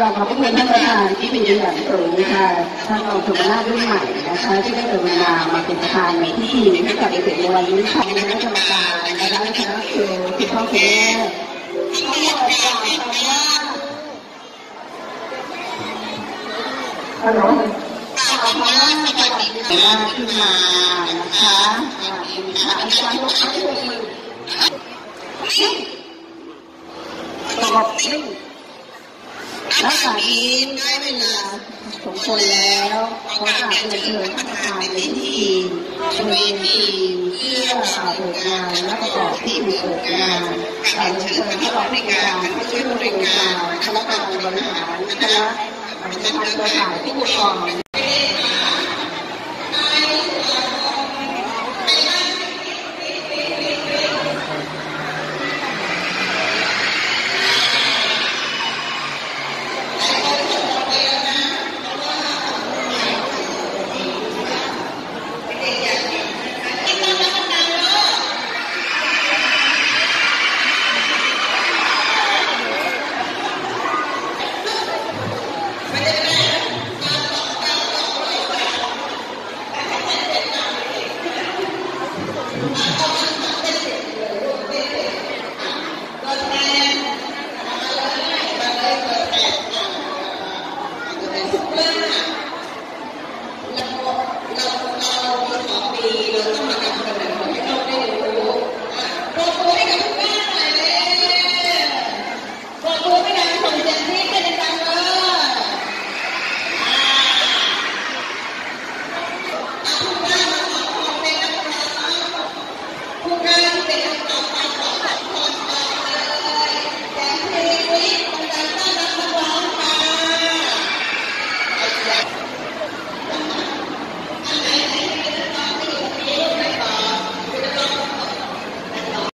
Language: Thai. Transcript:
กราบขอบพระคุณท่านประธานที่เป็นอย่างสูงค่ะท่านรองสุวรรณรุ่นใหม่นะคะที่ได้กรุณามาเป็นประธานในพิธีให้กับเด็กๆในวันนี้ทางคณะกรรมการนะคะคณะครูคุณพ่อคุณแม่ทั้งหมดกล่าวคำว่าฮัลโหลกล่าวคำว่าสวัสดีค่ะขึ้นมานะคะสวัสดีค่ะอาจารย์ยกให้ยกมือสงบนิ่ง แล้วจากนี้ได้เวลาสมควรแล้วขอกราบเรียนเชิญท่านประธานในพิธีบริเวทีมเพื่อเปิดงานและประกอบพิธีเปิดงานการเชิญท่านรองผู้การผู้ช่วยบริการคณะกรรมการบริหารคณะประธารือข่ายผู้ปกครอง Thank you.